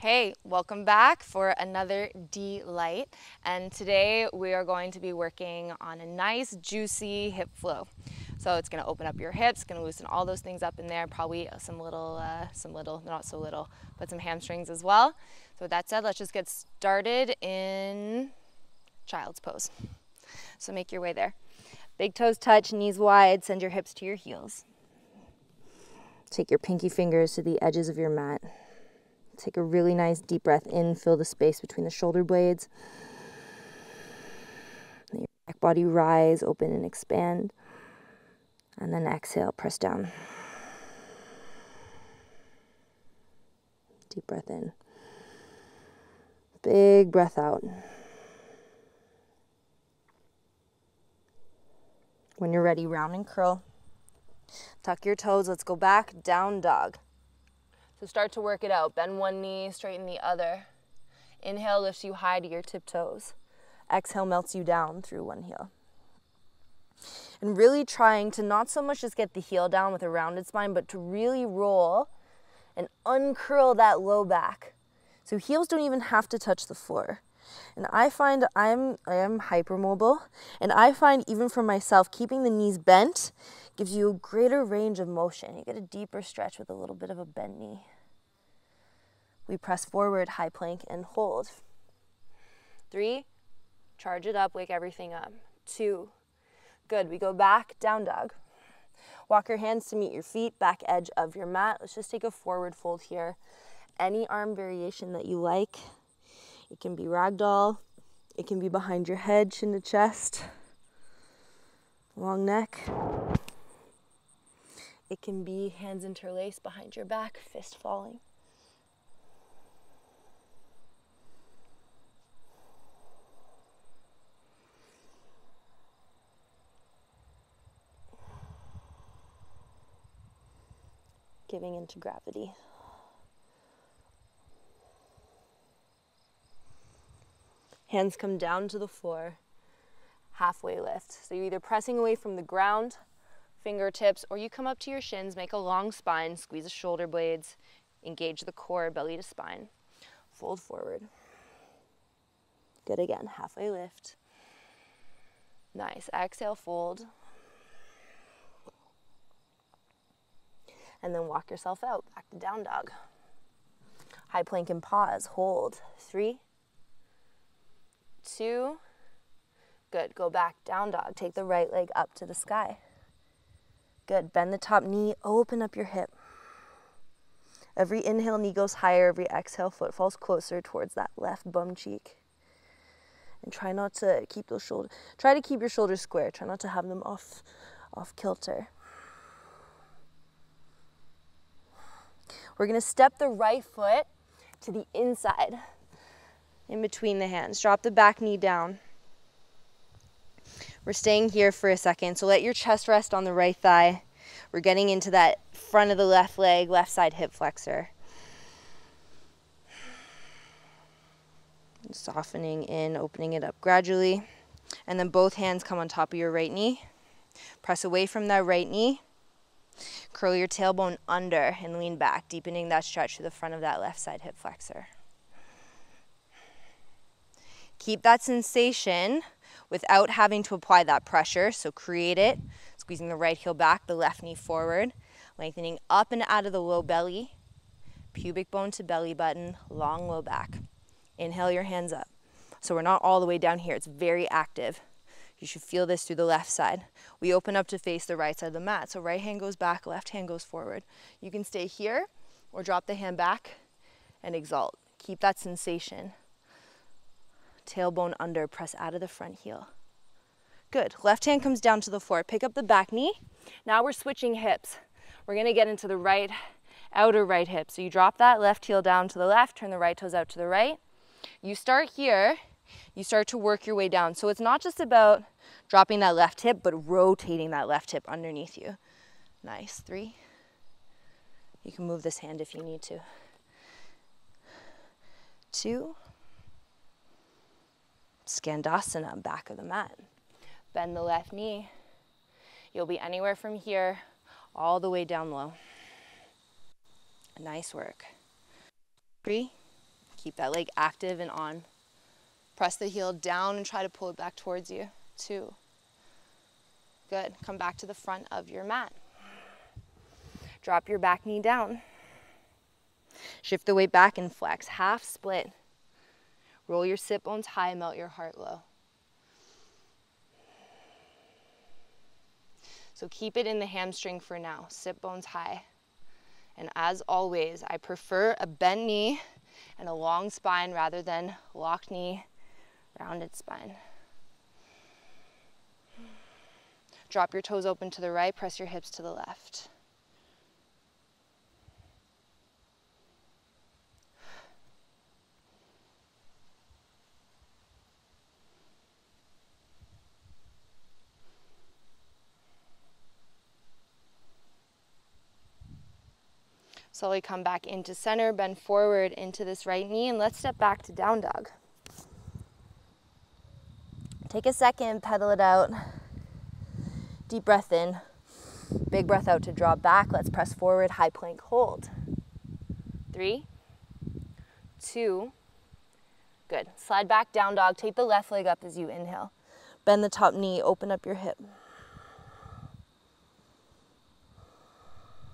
Hey, welcome back for another Dea-Lite. And today we are going to be working on a nice juicy hip flow. So it's gonna open up your hips, gonna loosen all those things up in there, probably some little, uh, some little, not so little, but some hamstrings as well. So with that said, let's just get started in child's pose. So make your way there. Big toes touch, knees wide, send your hips to your heels. Take your pinky fingers to the edges of your mat. Take a really nice deep breath in, fill the space between the shoulder blades. Let your back body rise, open, and expand. And then exhale, press down. Deep breath in. Big breath out. When you're ready, round and curl. Tuck your toes. Let's go back, down dog. So start to work it out. Bend one knee, straighten the other. Inhale lifts you high to your tiptoes. Exhale melts you down through one heel. And really trying to not so much just get the heel down with a rounded spine, but to really roll and uncurl that low back. So heels don't even have to touch the floor. And I find I'm I am hypermobile, and I find even for myself keeping the knees bent gives you a greater range of motion. You get a deeper stretch with a little bit of a bent knee. We press forward, high plank, and hold. Three, charge it up, wake everything up. Two, good. We go back, down dog. Walk your hands to meet your feet, back edge of your mat. Let's just take a forward fold here. Any arm variation that you like. It can be ragdoll, it can be behind your head, chin to chest, long neck. It can be hands interlaced behind your back, fist falling. Giving into gravity. Hands come down to the floor, halfway lift. So you're either pressing away from the ground fingertips, or you come up to your shins, make a long spine, squeeze the shoulder blades, engage the core, belly to spine. Fold forward. Good again, halfway lift. Nice, exhale, fold. And then walk yourself out, back to down dog. High plank and pause, hold. Three, two, good. Go back, down dog. Take the right leg up to the sky. Good. Bend the top knee, open up your hip. Every inhale, knee goes higher. Every exhale, foot falls closer towards that left bum cheek. And try not to keep those shoulders, try to keep your shoulders square. Try not to have them off, off kilter. We're gonna step the right foot to the inside, in between the hands. Drop the back knee down. We're staying here for a second, so let your chest rest on the right thigh. We're getting into that front of the left leg, left side hip flexor. Softening in, opening it up gradually. And then both hands come on top of your right knee. Press away from that right knee. Curl your tailbone under and lean back, deepening that stretch to the front of that left side hip flexor. Keep that sensation without having to apply that pressure. So create it, squeezing the right heel back, the left knee forward, lengthening up and out of the low belly, pubic bone to belly button, long low back. Inhale your hands up. So we're not all the way down here, it's very active. You should feel this through the left side. We open up to face the right side of the mat. So right hand goes back, left hand goes forward. You can stay here or drop the hand back and exalt. Keep that sensation tailbone under, press out of the front heel. Good, left hand comes down to the floor. Pick up the back knee. Now we're switching hips. We're gonna get into the right, outer right hip. So you drop that left heel down to the left, turn the right toes out to the right. You start here, you start to work your way down. So it's not just about dropping that left hip, but rotating that left hip underneath you. Nice, three. You can move this hand if you need to. Two, Skandasana, back of the mat. Bend the left knee. You'll be anywhere from here all the way down low. Nice work. Three, Keep that leg active and on. Press the heel down and try to pull it back towards you. Two. Good. Come back to the front of your mat. Drop your back knee down. Shift the weight back and flex. Half split. Roll your sit bones high, melt your heart low. So keep it in the hamstring for now. Sit bones high. And as always, I prefer a bent knee and a long spine rather than locked knee, rounded spine. Drop your toes open to the right, press your hips to the left. Slowly come back into center, bend forward into this right knee, and let's step back to down dog. Take a second, pedal it out. Deep breath in, big breath out to draw back. Let's press forward, high plank hold. Three, two, good. Slide back, down dog. Take the left leg up as you inhale. Bend the top knee, open up your hip.